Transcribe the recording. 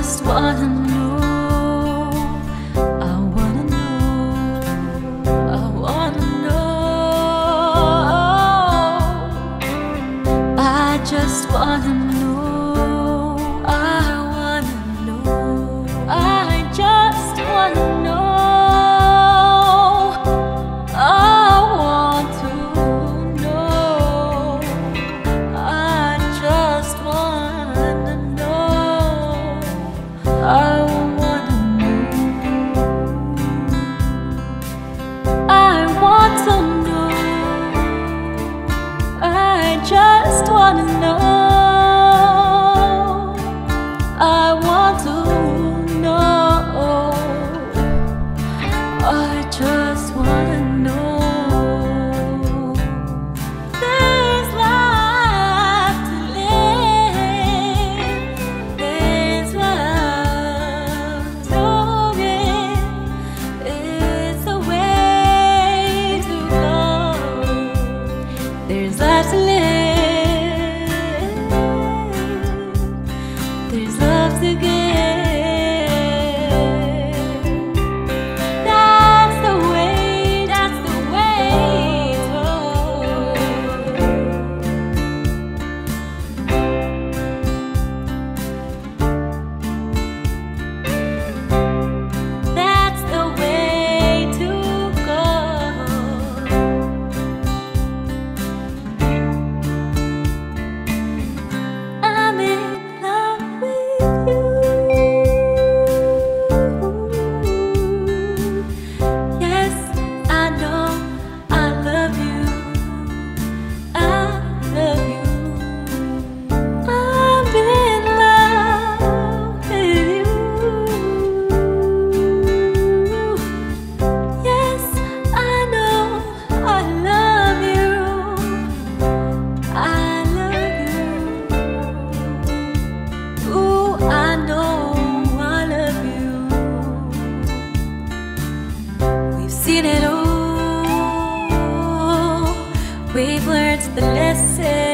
just wanna know. I wanna know. I wanna know. I just wanna know. fire. it all. We've learned the lesson.